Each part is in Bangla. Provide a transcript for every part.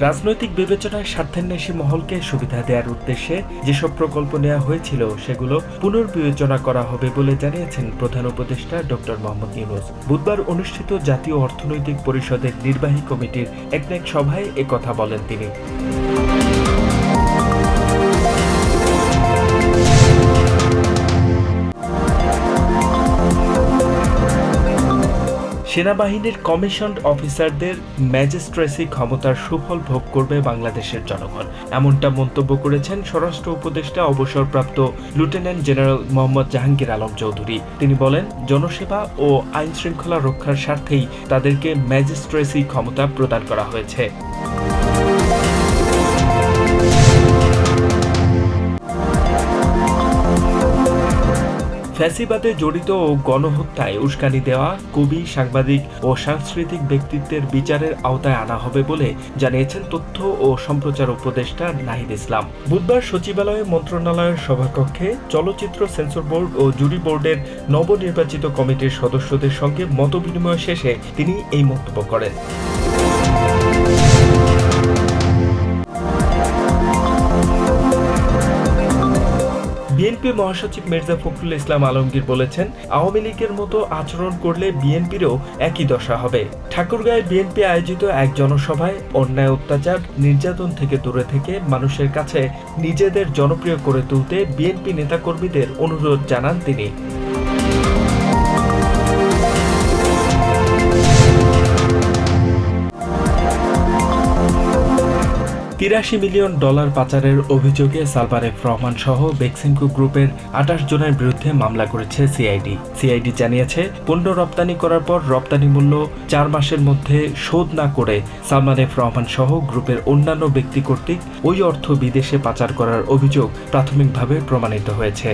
রাজনৈতিক বিবেচনায় স্বার্থান্বেষী মহলকে সুবিধা দেওয়ার উদ্দেশ্যে যেসব প্রকল্প নেওয়া হয়েছিল, সেগুলো পুনর্বিবেচনা করা হবে বলে জানিয়েছেন প্রধান উপদেষ্টা ড মোহাম্মদ ইউনুস। বুধবার অনুষ্ঠিত জাতীয় অর্থনৈতিক পরিষদের নির্বাহী কমিটির একনেক সভায় কথা বলেন তিনি। সেনাবাহিনীর কমিশন অফিসারদের ম্যাজিস্ট্রেসি ক্ষমতার সুফল ভোগ করবে বাংলাদেশের জনগণ। এমনটা মন্তব্য করেছেন স্বরাষ্ট্র উপদেষ্টা অবসরপ্রাপ্ত লেফটেন্যান্ট জেনারেল মোহাম্মদ জাহাঙ্গীর আলম চৌধুরী। তিনি বলেন, জনসেবা ও আইন শৃঙ্খলা রক্ষার স্বার্থেই তাদেরকে ম্যাজিস্ট্রেসি ক্ষমতা প্রদান করা হয়েছে। ফ্যাসিবাদে জড়িত ও গণহত্যায় উস্কানি দেওয়া কবি, সাংবাদিক ও সাংস্কৃতিক ব্যক্তিত্বের বিচারের আওতায় আনা হবে বলে জানিয়েছেন তথ্য ও সম্প্রচার উপদেষ্টা নাহিদ ইসলাম। বুধবার সচিবালয়ে মন্ত্রণালয়ের সভাকক্ষে চলচ্চিত্র সেন্সর বোর্ড ও জুরি বোর্ডের নবনির্বাচিত কমিটির সদস্যদের সঙ্গে মতবিনিময় শেষে তিনি এই মন্তব্য করেন। বিএনপি মহাসচিব মির্জা ফখরুল ইসলাম আলমগীর বলেছেন, আওয়ামী লীগের মতো আচরণ করলে বিএনপিরও একই দশা হবে। ঠাকুরগাঁয় বিএনপি আয়োজিত এক জনসভায় অন্যায় অত্যাচার, নির্যাতন থেকে দূরে থেকে মানুষের কাছে নিজেদের জনপ্রিয় করে তুলতে বিএনপি নেতাকর্মীদের অনুরোধ জানান তিনি। তিরাশি মিলিয়ন ডলার পাচারের অভিযোগে এফ রহমান সহ বেক্সিমকো গ্রুপের আঠাশ জনের বিরুদ্ধে মামলা করেছে সিআইডি। সিআইডি জানিয়েছে, পণ্য রপ্তানি করার পর রপ্তানি মূল্য চার মাসের মধ্যে শোধ না করে সালমান এফ রহমান সহ গ্রুপের অন্যান্য ব্যক্তি কর্তৃক ওই অর্থ বিদেশে পাচার করার অভিযোগ প্রাথমিকভাবে প্রমাণিত হয়েছে।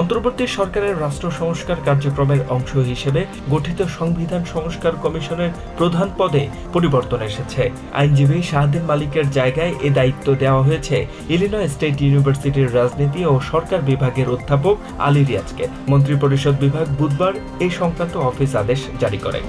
অন্তর্বর্তী সরকারের রাষ্ট্র সংস্কার কার্যক্রমের অংশ হিসেবে গঠিত সংবিধান সংস্কার কমিশনের প্রধান পদে পরিবর্তন এসেছে। আইনজীবী শাহদিন মালিকের জায়গায় এ দায়িত্ব দেওয়া হয়েছে। ইলিনয় স্টেট ইউনিভার্সিটির রাজনীতি ও সরকার বিভাগের অধ্যাপক আলী রিয়াজকে। মন্ত্রিপরিষদ বিভাগ বুধবার এই সংক্রান্ত অফিস আদেশ জারি করে।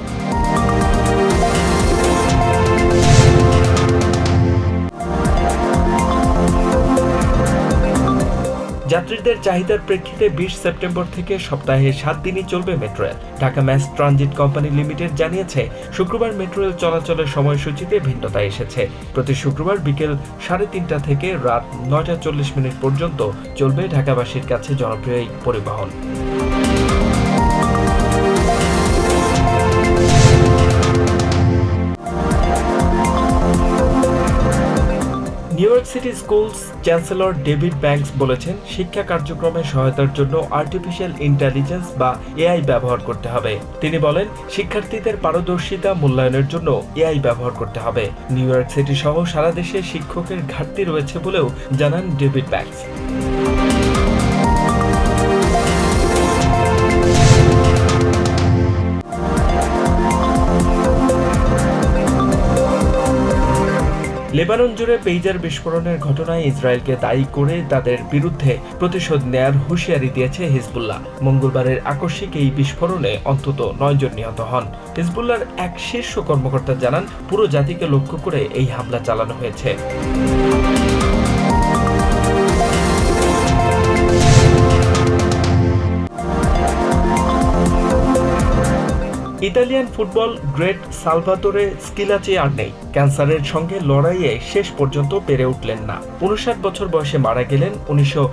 যাত্রীদের চাহিদার প্রেক্ষিতে বিশ সেপ্টেম্বর থেকে সপ্তাহে সাত দিনই চলবে metro rail. Dhaka mass transit company limited জানিয়েছে, শুক্রবার মেট্রো রেল চলাচলের সময়সূচিতে ভিন্নতা এসেছে। প্রতি শুক্রবার বিকেল সাড়ে তিনটা থেকে রাত নয়টা চল্লিশ মিনিট পর্যন্ত চলবে ঢাকাবাসীর কাছে জনপ্রিয় এই পরিবহন। City schools chancellor David Banks বলেছেন, শিক্ষা কার্যক্রমে সহায়তার জন্য আর্টিফিশিয়াল ইন্টেলিজেন্স বা এআই ব্যবহার করতে হবে। তিনি বলেন, শিক্ষার্থীদের পারদর্শিতা মূল্যায়নের জন্য এআই ব্যবহার করতে হবে। নিউ ইয়র্ক সিটি সহ সারা দেশে শিক্ষকের ঘাটতি রয়েছে বলেও জানান ডেভিড ব্যাংকস। লেবানন জুড়ে পেইজার বিস্ফোরণের ঘটনায় ইসরায়েলকে দায়ী করে তাদের বিরুদ্ধে প্রতিশোধ নেয়ার হুঁশিয়ারি দিয়েছে হিজবুল্লাহ। মঙ্গলবারের আকস্মিক এই বিস্ফোরণে অন্তত নয় জন নিহত হন। হিজবুল্লার এক শীর্ষ কর্মকর্তা জানান, পুরো জাতিকে লক্ষ্য করে এই হামলা চালানো হয়েছে। Italian football great Salvatore Schillaci আর নেই। ক্যান্সারের সঙ্গে লড়াইয়ে শেষ পর্যন্ত পেরে উঠলেন না। উনষাট বছর বয়সে মারা গেলেন উনিশশো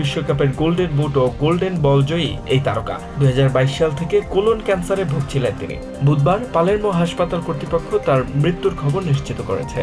বিশ্বকাপের গোল্ডেন বুট ও গোল্ডেন বল জয়ী এই তারকা। দু হাজার বাইশ সাল থেকে কোলন ক্যান্সারে ভুগছিলেন তিনি। বুধবার পালেরমো হাসপাতাল কর্তৃপক্ষ তার মৃত্যুর খবর নিশ্চিত করেছে।